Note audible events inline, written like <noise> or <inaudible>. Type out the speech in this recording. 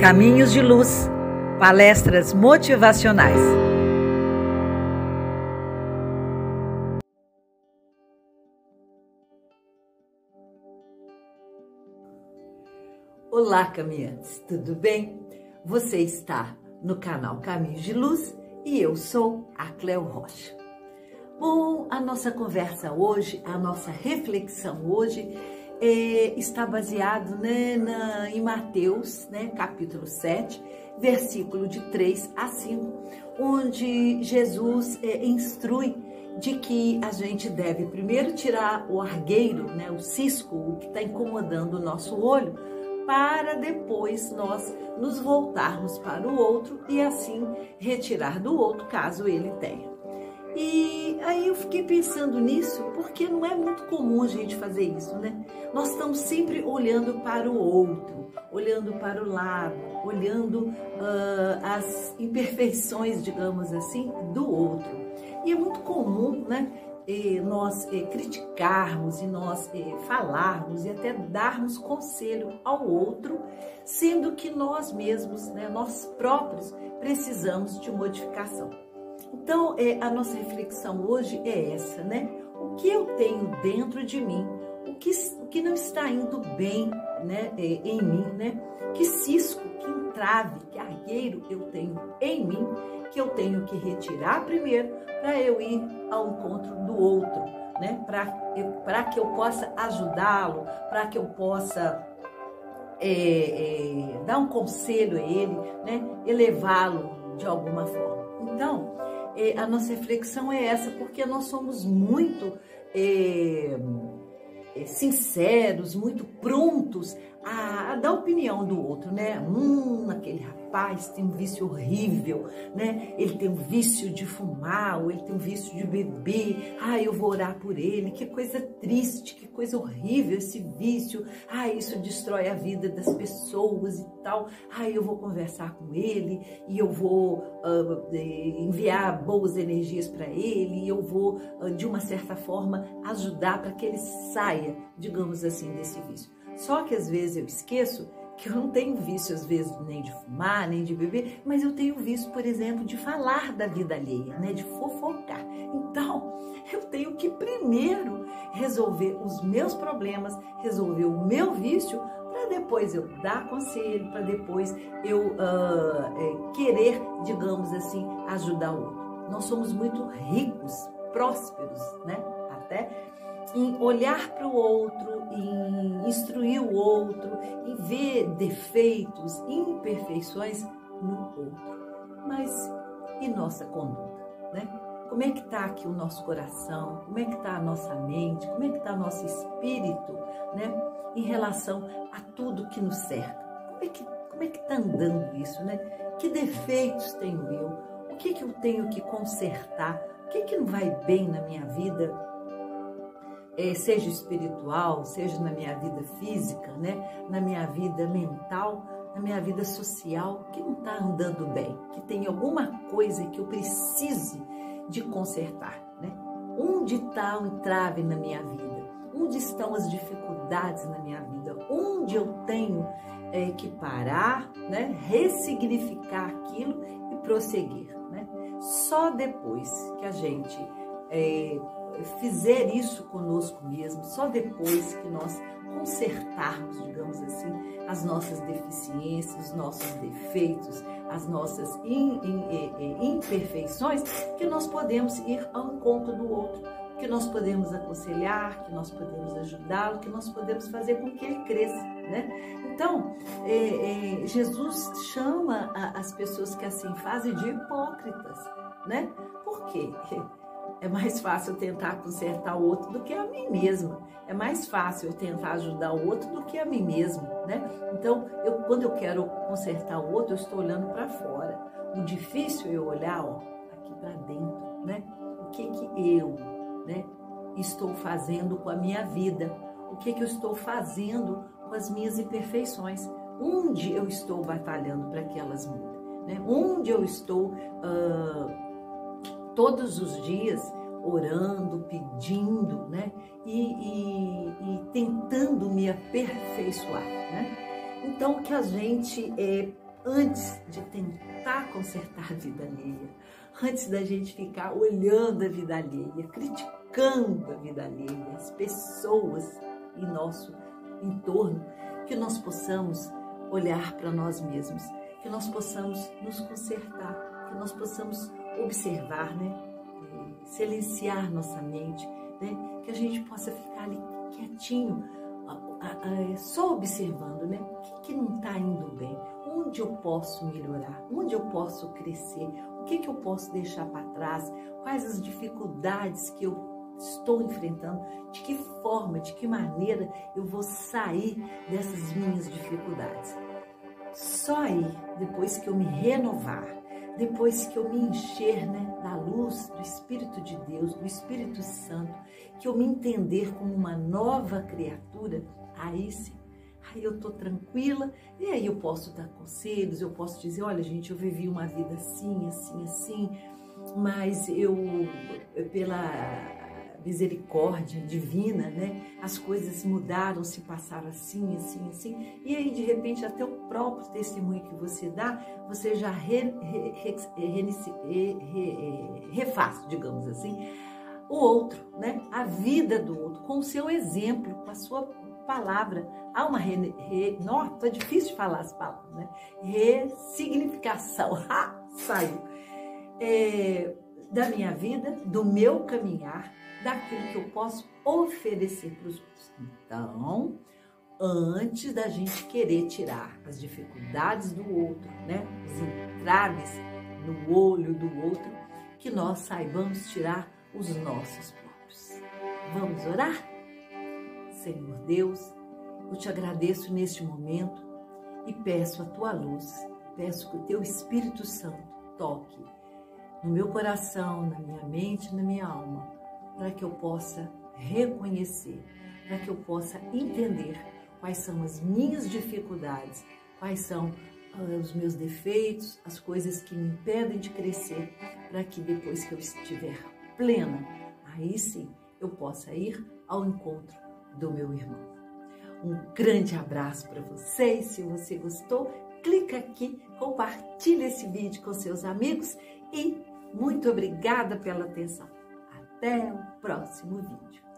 Caminhos de Luz, palestras motivacionais. Olá, caminhantes, tudo bem? Você está no canal Caminhos de Luz e eu sou a Cleo Rocha. Bom, a nossa conversa hoje, a nossa reflexão hoje é, está baseado né, na, em Mateus, né, capítulo 7, versículo de 3 a 5, onde Jesus é, instrui de que a gente deve primeiro tirar o argueiro, né, o cisco, o que está incomodando o nosso olho, para depois nós nos voltarmos para o outro e assim retirar do outro, caso ele tenha. E aí eu fiquei pensando nisso, porque não é muito comum a gente fazer isso, né? Nós estamos sempre olhando para o outro, olhando para o lado, olhando uh, as imperfeições, digamos assim, do outro. E é muito comum, né? nós criticarmos e nós falarmos e até darmos conselho ao outro, sendo que nós mesmos, né, nós próprios, precisamos de modificação. Então, é, a nossa reflexão hoje é essa, né? O que eu tenho dentro de mim, o que, o que não está indo bem né, é, em mim, né? Que cisco, que entrave, que argueiro eu tenho em mim, que eu tenho que retirar primeiro para eu ir ao encontro do outro, né? Para que eu possa ajudá-lo, para que eu possa é, é, dar um conselho a ele, né? Elevá-lo de alguma forma. Então, é, a nossa reflexão é essa, porque nós somos muito é, é, sinceros, muito prontos a, a, dar opinião do outro, né? Hum, aquele rapaz tem um vício horrível, né? Ele tem um vício de fumar, ou ele tem um vício de beber. Ah, eu vou orar por ele. Que coisa triste, que coisa horrível esse vício. Ah, isso destrói a vida das pessoas e tal. Ah, eu vou conversar com ele e eu vou uh, enviar boas energias para ele e eu vou, uh, de uma certa forma, ajudar para que ele saia, digamos assim, desse vício. Só que às vezes eu esqueço que eu não tenho vício, às vezes, nem de fumar, nem de beber, mas eu tenho vício, por exemplo, de falar da vida alheia, né? De fofocar. Então, <laughs> eu tenho que primeiro resolver os meus problemas, resolver o meu vício, para depois eu dar conselho, para depois eu uh, é, querer, digamos assim, ajudar o outro. Nós somos muito ricos, prósperos, né? Até em olhar para o outro, em instruir o outro, em ver defeitos, imperfeições no outro. Mas e nossa conduta, né? Como é que está aqui o nosso coração? Como é que está a nossa mente? Como é que está nosso espírito, né? Em relação a tudo que nos cerca. Como é que como é que está andando isso, né? Que defeitos tenho eu? O que que eu tenho que consertar? O que que não vai bem na minha vida? É, seja espiritual, seja na minha vida física, né, na minha vida mental, na minha vida social, que não está andando bem, que tem alguma coisa que eu precise de consertar, né? Onde está o entrave na minha vida? Onde estão as dificuldades na minha vida? Onde eu tenho é, que parar, né? Ressignificar aquilo e prosseguir, né? Só depois que a gente é, fizer isso conosco mesmo, só depois que nós consertarmos, digamos assim, as nossas deficiências, os nossos defeitos, as nossas in, in, in, imperfeições, que nós podemos ir ao encontro do outro, que nós podemos aconselhar, que nós podemos ajudá-lo, que nós podemos fazer com que ele cresça, né? Então, é, é, Jesus chama a, as pessoas que assim fazem de hipócritas, né? Por quê? É mais fácil tentar consertar o outro do que a mim mesma. É mais fácil eu tentar ajudar o outro do que a mim mesmo, né? Então, eu, quando eu quero consertar o outro, eu estou olhando para fora. O difícil é eu olhar, ó, aqui para dentro, né? O que que eu, né, estou fazendo com a minha vida? O que que eu estou fazendo com as minhas imperfeições? Onde eu estou batalhando para que elas mudem? Né? Onde eu estou uh, todos os dias orando, pedindo, né? E, e, e tentando me aperfeiçoar, né? Então, que a gente é, antes de tentar consertar a vida alheia, antes da gente ficar olhando a vida alheia, criticando a vida alheia, as pessoas em nosso entorno, que nós possamos olhar para nós mesmos, que nós possamos nos consertar, que nós possamos observar, né? É, silenciar nossa mente, né? que a gente possa ficar ali quietinho, só observando, né? O que, que não está indo bem? Onde eu posso melhorar? Onde eu posso crescer? O que, que eu posso deixar para trás? Quais as dificuldades que eu estou enfrentando? De que forma, de que maneira eu vou sair dessas minhas dificuldades? Só aí, depois que eu me renovar, depois que eu me encher né, da luz do Espírito de Deus, do Espírito Santo, que eu me entender como uma nova criatura, aí sim, aí eu tô tranquila e aí eu posso dar conselhos, eu posso dizer, olha gente, eu vivi uma vida assim, assim, assim, mas eu, pela misericórdia divina, né? As coisas mudaram, se passaram assim, assim, assim. E aí, de repente, até o próprio testemunho que você dá, você já re, re, re, refaz, digamos assim, o outro, né? A vida do outro, com o seu exemplo, com a sua palavra. Há uma re, re, nossa, é difícil de falar as palavras, né? Ressignificação. <laughs> Ha! Saiu. É, da minha vida, do meu caminhar, daquilo que eu posso oferecer para os outros. Então, antes da gente querer tirar as dificuldades do outro, né, os entraves no olho do outro, que nós saibamos tirar os nossos próprios. Vamos orar? Senhor Deus, eu te agradeço neste momento e peço a tua luz, peço que o teu Espírito Santo toque no meu coração, na minha mente, na minha alma para que eu possa reconhecer, para que eu possa entender quais são as minhas dificuldades, quais são uh, os meus defeitos, as coisas que me impedem de crescer, para que depois que eu estiver plena, aí sim eu possa ir ao encontro do meu irmão. Um grande abraço para vocês. Se você gostou, clica aqui, compartilhe esse vídeo com seus amigos e muito obrigada pela atenção. Até o próximo vídeo.